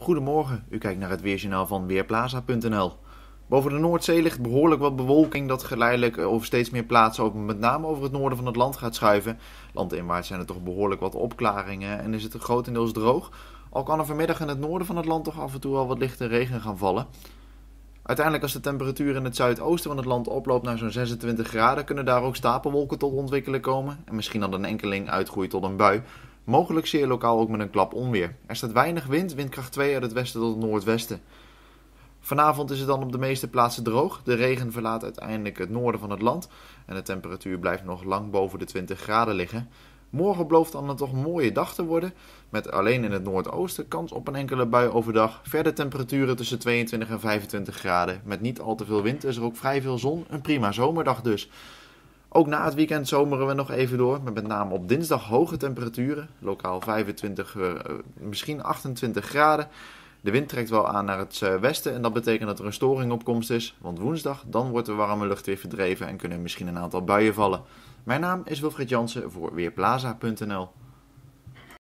Goedemorgen, u kijkt naar het weerjournaal van Weerplaza.nl. Boven de Noordzee ligt behoorlijk wat bewolking dat geleidelijk over steeds meer plaatsen, over, met name over het noorden van het land, gaat schuiven. Landinwaarts zijn er toch behoorlijk wat opklaringen en is het grotendeels droog. Al kan er vanmiddag in het noorden van het land toch af en toe al wat lichte regen gaan vallen. Uiteindelijk als de temperatuur in het zuidoosten van het land oploopt naar zo'n 26 graden, kunnen daar ook stapelwolken tot ontwikkelen komen. En misschien dan een enkeling uitgroeit tot een bui. Mogelijk zeer lokaal ook met een klap onweer. Er staat weinig wind, windkracht 2 uit het westen tot het noordwesten. Vanavond is het dan op de meeste plaatsen droog. De regen verlaat uiteindelijk het noorden van het land. En de temperatuur blijft nog lang boven de 20 graden liggen. Morgen belooft dan een toch mooie dag te worden. Met alleen in het noordoosten kans op een enkele bui overdag. Verder temperaturen tussen 22 en 25 graden. Met niet al te veel wind is er ook vrij veel zon. Een prima zomerdag dus. Ook na het weekend zomeren we nog even door. Met name op dinsdag hoge temperaturen. Lokaal 25, uh, eh, misschien 28 graden. De wind trekt wel aan naar het westen en dat betekent dat er een storing op komst is. Want woensdag dan wordt de warme lucht weer verdreven en kunnen misschien een aantal buien vallen. Mijn naam is Wilfried Jansen voor Weerplaza.nl.